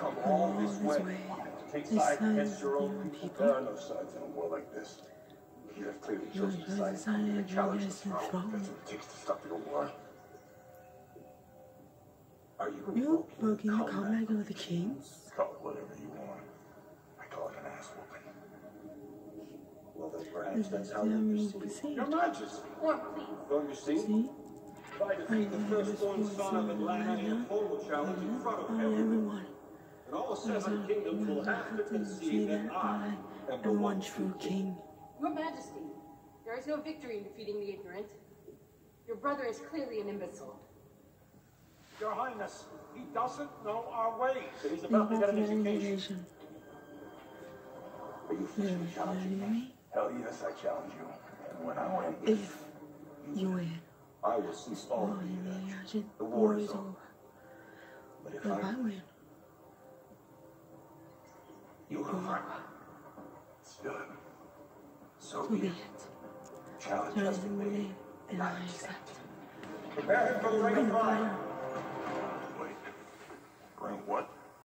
come all this way way. to take sides against your own people. There are no sides in a war like this. You have clearly chosen sides and of challenge the throne. That's what it takes to stop your war. Are you invoking combat? combat of the kings? Call it whatever you want. I call it an ass whooping. Well, then perhaps that's how how you you proceed. proceed. Your Majesty. Don't you see? See? If I defeat the firstborn son of Atlanna in a formal challenge in front of On everyone, all seven mm-hmm. kingdoms will mm-hmm. have to see concede that that I I am the one one true king. Your Majesty, there is no victory in defeating the ignorant. Your brother is clearly an imbecile. Your Highness, he doesn't know our ways. But he's about to get an Buffalo education. Are you You're officially challenging me? me? Hell yes, I challenge you. And when I win, If you win, I will cease all all of you. the The war war is is over. over. But if But if I I win, you over. It's good. So so be it. it. Challenge has been made. and I accept. Prepare him for the ring of fire. Wait. Bring what?